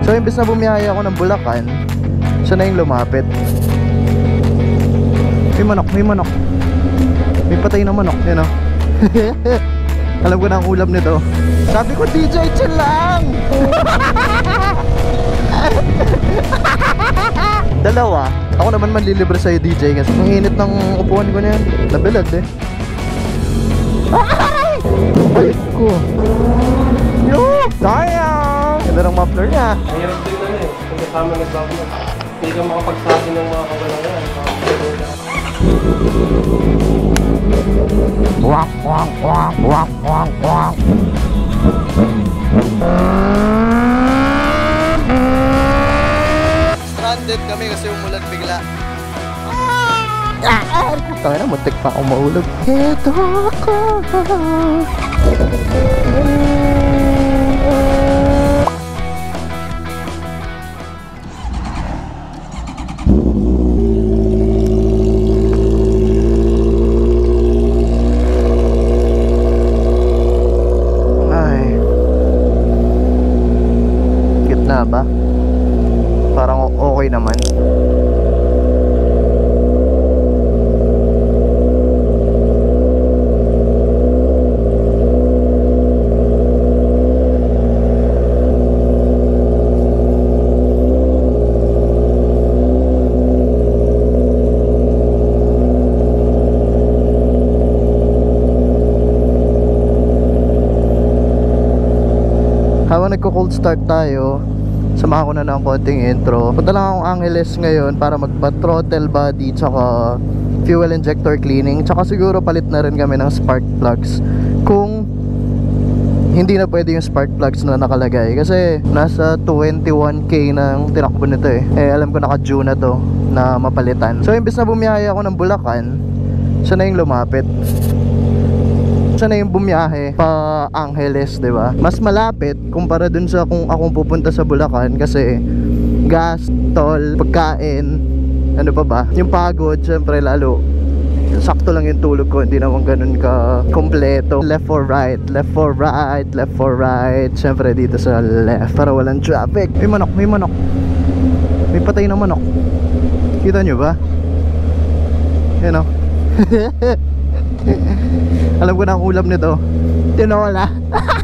So imbes na bumiyaya ako ng Bulacan, siya na yung lumapit. May manok, may manok. May patay na manok, yun o. Alam ko na ang ulam nito. Sabi ko, DJ, chill lang! Dalawa. Ako naman manlilibre sa'yo, DJ, kasi ang init ng upuan ko na yan. Nabilad eh. Ay! Ay ko. Yo! Sayang! Ganda ng muffler niya. Mahirap din ano eh. Kung kasama nagbablog. Hindi ka makapagsabi ng mga kabalangan. Wak, wak, wak, wak, wak, wak. Stranded kami kasi umulan bigla. Ah! Tayo na, muntik pa akong maulog. Ito ako. Nagko-cold start tayo, samahan ko na ng konting intro. Punta lang akong Angeles ngayon para magpa-throttle body tsaka fuel injector cleaning. Tsaka siguro palit na rin kami ng spark plugs. Kung hindi na pwede yung spark plugs na nakalagay kasi nasa 21k ng tinakbo nito eh. Eh alam ko naka-due na to na mapalitan. So imbes na bumiyaya ako ng Bulacan, siya na yung lumapit siya na yung bumiyahe pa Angeles, 'di ba? Mas malapit kumpara dun sa kung akong pupunta sa Bulacan kasi gas, toll, pagkain, ano pa ba? Yung pagod, syempre lalo sakto lang yung tulog ko, hindi naman ganun ka kompleto. Left for right, left for right, left for right. Syempre dito sa left para walang traffic. May manok, may manok. May patay na manok. Kita nyo ba? Yan o. Alam ko na ang ulam nito. Tinola.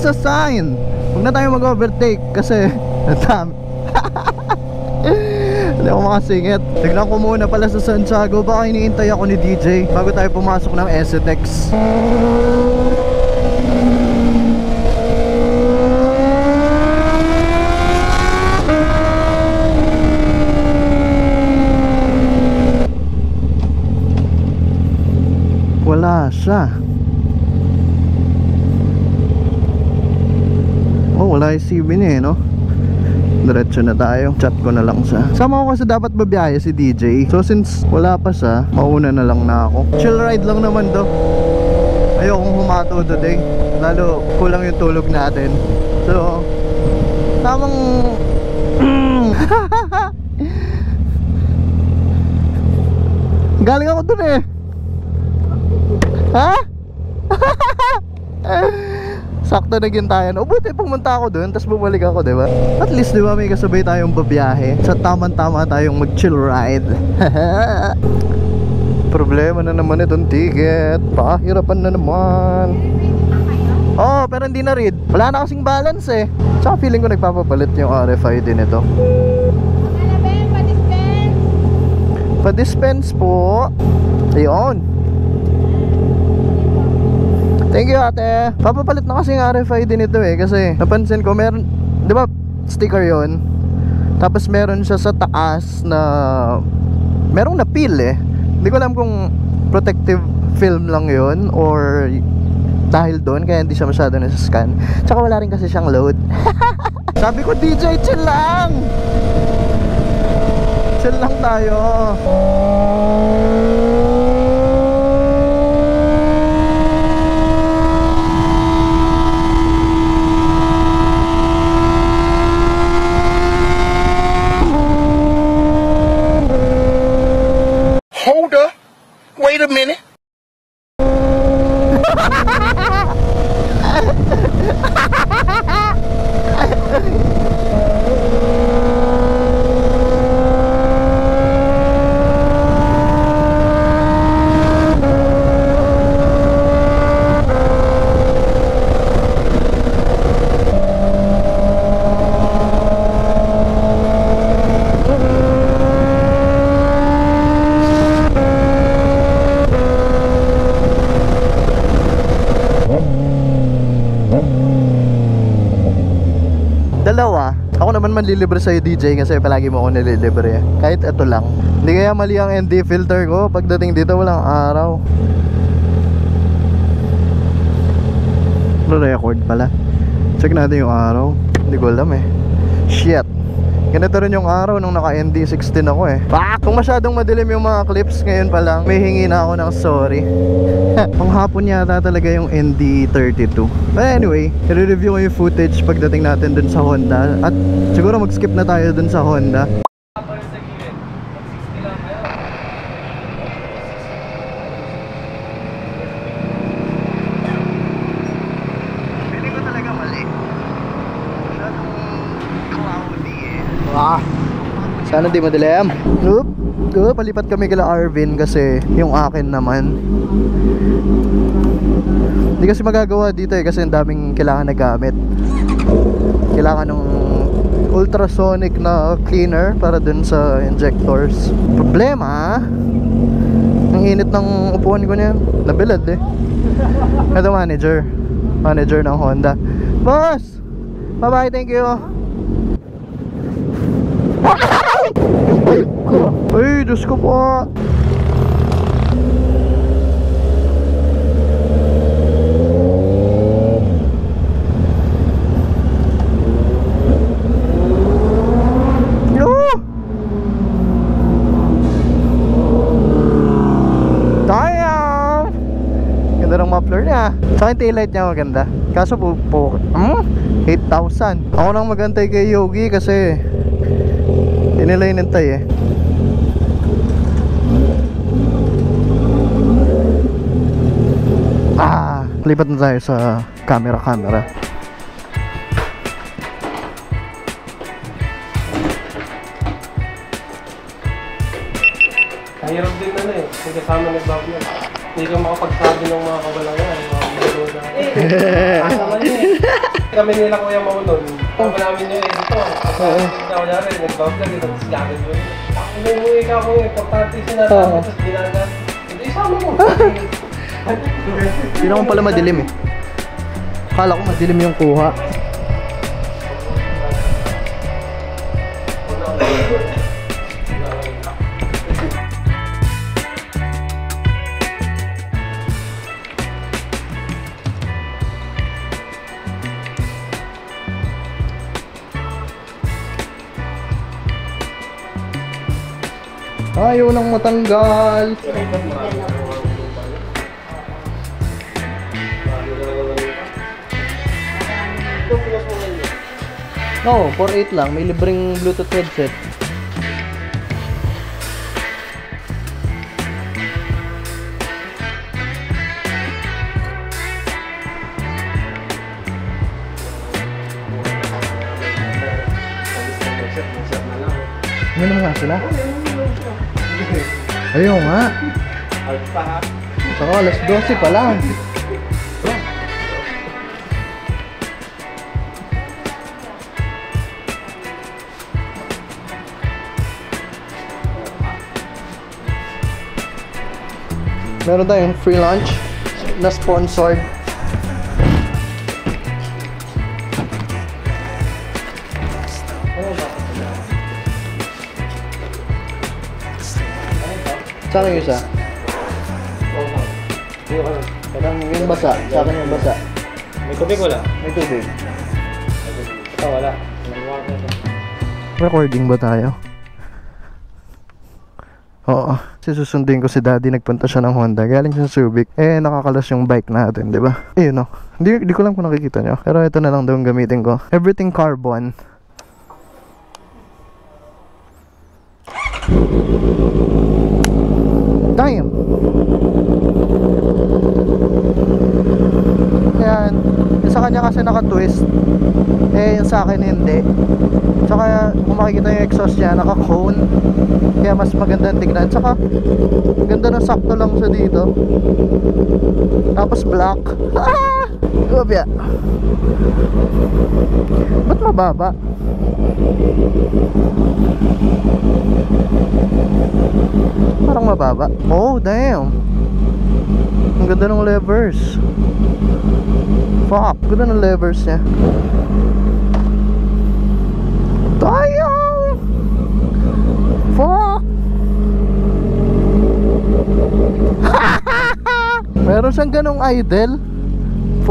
It's a sign. Huwag na tayo mag-overtake kasi ang dami. Hindi ako makasingit. Tignan ko muna pala sa Santiago. Baka iniintay ako ni DJ bago tayo pumasok ng SNX. Wala siya. Oh, wala yung CB niya eh, no? Diretso na tayo. Chat ko na lang siya. Sama ko kasi dapat babiyahe si DJ. So since wala pa siya, mauna na lang na ako. Chill ride lang naman do. Ayokong humato today. Lalo kulang yung tulog natin. So, tamang... Galing ako dun eh. Ha? Sakto na gintayan. O buti pumunta ako doon, tapos bumalik ako, di ba? At least, di ba, may kasabay tayong babiyahe. Sa tamang-tama tayong mag-chill ride. Problema na naman itong ticket. Pahirapan na naman. Oh, pero hindi na read. Wala na kasing balance eh. Tsaka feeling ko nagpapapalit yung RFID nito. Pa-dispense po. Ayun. Thank you ate. Papapalit na kasi yung RFID nito eh kasi napansin ko meron, 'di ba, sticker 'yon. Tapos meron siya sa taas na merong napil eh. Hindi ko alam kung protective film lang 'yon or dahil doon kaya hindi siya masyado nasa-scan. Tsaka wala rin kasi siyang load. Sabi ko, DJ, chill lang! Chill lang tayo. Wait a minute. Dalawa. Ako naman manlilibre sa'yo DJ kasi palagi mo ako nililibre. Kahit ito lang. Hindi kaya mali ang ND filter ko. Pagdating dito walang araw. Record pala? Check natin yung araw. Hindi ko alam eh. Shit. Ganito rin yung araw nung naka ND16 ako eh. Fuck! Kung masyadong madilim yung mga clips ngayon pa lang, may hingi na ako ng sorry. Pang hapon yata talaga yung ND32. But anyway, i-review ko yung footage pagdating natin dun sa Honda. At siguro mag-skip na tayo dun sa Honda. Feeling ko talaga mali. Masyadong cloudy eh. Ah! Sana di madilim. Oop! Oop! Palipat kami kila Arvin kasi yung akin naman. Hindi kasi magagawa dito eh kasi ang daming kailangan na gamit. Kailangan ng ultrasonic na cleaner para dun sa injectors. Problema, ang init ng upuan ko niyan. Nabilad eh. Ito manager. Manager ng Honda. Boss! Bye-bye, thank you. Ay, Diyos ko po. Muffler niya. Sa akin taillight niya maganda. Kaso po, po hmm? 8,000. Ako nang magantay kay Yogi kasi hindi nila inintay eh. Ah, lipat na tayo sa camera-camera. Mahirap din na eh. May kasama nagbablog. Hindi ka makapagsabi ng mga kabalangan. Mga mulo na. Eh, kasama niya eh. Kami nila Kuya Maulon. Kami namin yung editor. Kasi na wala rin. Nagbablog. Tapos gagawin mo. Ako na umuwi ka ako. Importante sinasabi. Oo. Tapos. Hindi, mo. Hindi naman pala madilim eh. Akala ko madilim yung kuha. Ayaw nang matanggal. No, 4.8 lang. May libreng Bluetooth headset. Ano naman nga sila? Ayaw nga. Saka alas 12 pa lang. Meron tayong free lunch na sponsored. Saan yung isa? Hindi ka Parang yung basa. Sa akin yung basa. May tubig wala? May tubig. Ito wala. Recording ba tayo? Oo. Kasi susundin ko si daddy, nagpunta siya ng Honda. Galing siya sa Subic. Eh, nakakalas yung bike natin, di ba? Eh, no. Hindi, hindi ko lang kung nakikita nyo. Pero ito na lang daw yung gamitin ko. Everything carbon. Damn! Yan. Yung sa kanya kasi naka-twist. Eh, yung sa akin hindi. Tsaka kung makikita yung exhaust niya, naka-cone. Kaya mas maganda tignan. Tsaka, ganda na sakto lang siya dito. Tapos black. Ah! Gobya. Ba't mababa? Parang mababa. Oh, damn. Ang ganda ng levers. Fuck, ganda ng levers niya. Tayo! Fuck! Meron siyang ganong idle.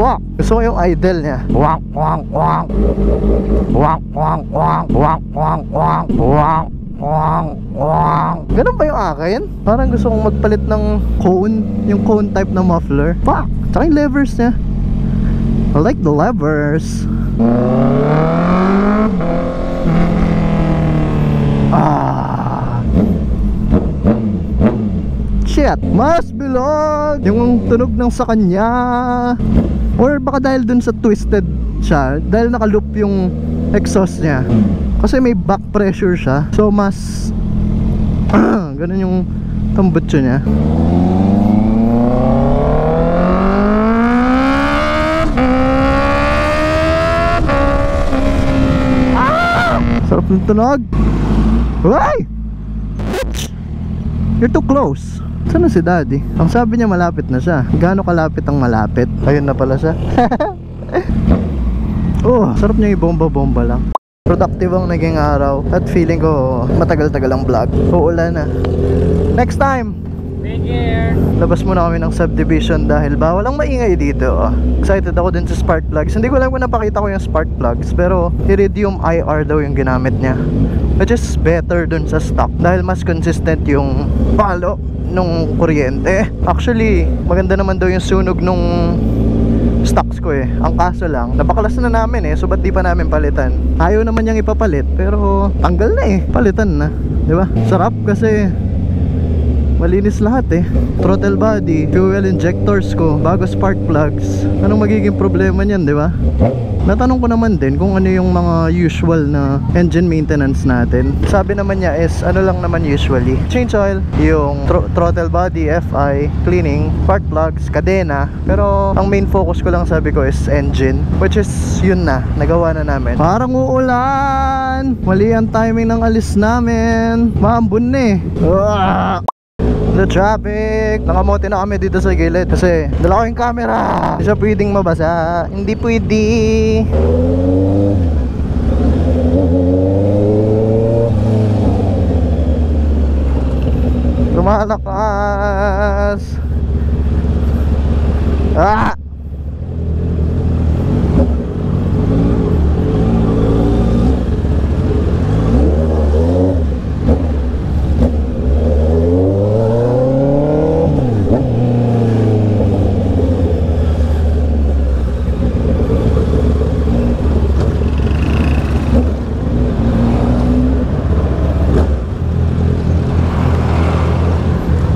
Fuck! Gusto ko yung idle niya. Wang, wang, wang. Wang, wang, wang. Wang, wang, wang. Wang, wang, wang. Ganun ba yung akin? Parang gusto kong magpalit ng cone. Yung cone type na muffler. Fuck! Tsaka yung levers niya. I like the levers. Ah. Shit, mas bilog yung tunog ng sa kanya. Or baka dahil dun sa twisted siya, dahil naka-loop yung exhaust niya. Kasi may back pressure siya. So mas ganun yung tambutso niya. Sarap ng tunog. Hoy! You're too close. Saan na si daddy? Ang sabi niya malapit na siya. Gaano kalapit ang malapit? Ayun na pala siya. oh, sarap niya ibomba-bomba lang. Productive ang naging araw at feeling ko matagal-tagal ang vlog. Uulan na. Next time! Take care! Labas muna kami ng subdivision dahil bawal ang maingay dito. oh. Excited ako din sa spark plugs. Hindi ko alam kung napakita ko yung spark plugs pero iridium IR daw yung ginamit niya. Which is better dun sa stock dahil mas consistent yung palo nung kuryente. Actually, maganda naman daw yung sunog nung stocks ko eh. Ang kaso lang, napakalas na namin eh. So ba't di pa namin palitan? Ayaw naman niyang ipapalit pero tanggal na eh. Palitan na. 'Di ba? Sarap kasi Malinis lahat eh. Throttle body, fuel injectors ko Bago spark plugs. Anong magiging problema niyan, di ba? Natanong ko naman din kung ano yung mga usual na engine maintenance natin. Sabi naman niya is ano lang naman usually? Change oil, yung thr- throttle body, FI, cleaning, spark plugs, kadena. Pero ang main focus ko lang sabi ko is engine Which is yun na, nagawa na namin. Parang uulan! Mali ang timing ng alis namin. Maambun na eh. Ah! The traffic. Nakamote na kami dito sa gilid Kasi dala camera. Hindi siya pwedeng mabasa. Hindi pwede Lumalakas Ah!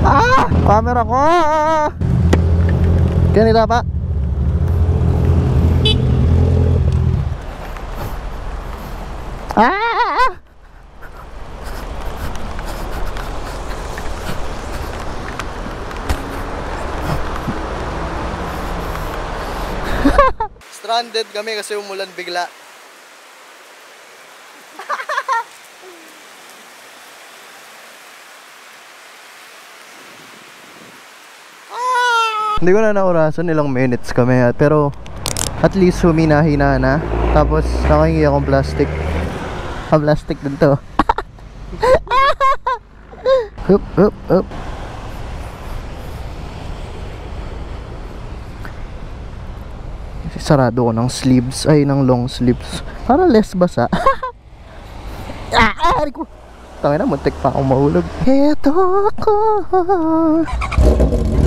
Ah! Camera ko! Ganito pa? Ah! Stranded kami kasi umulan bigla. Hindi ko na naurasan ilang minutes kami at pero at least humina-hina na. Tapos nakahingi akong plastic. Ah, plastic din to. hup, hup, hup. Sarado ko ng sleeves, ay ng long sleeves. Para less basa. ah, ari ko. Tangin na, muntik pa akong mahulog. Eto ako.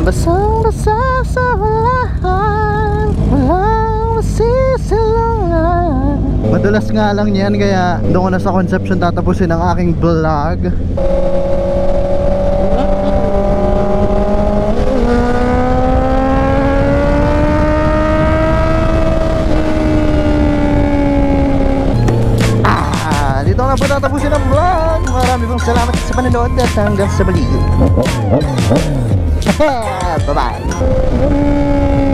Basang-basa sa walahan. Walang masisilangan. Madulas nga lang yan, kaya doon ko na sa conception tatapusin ang aking vlog. Ko tatapusin ang vlog. Marami pong salamat sa panonood at hanggang sa muli. Bye-bye.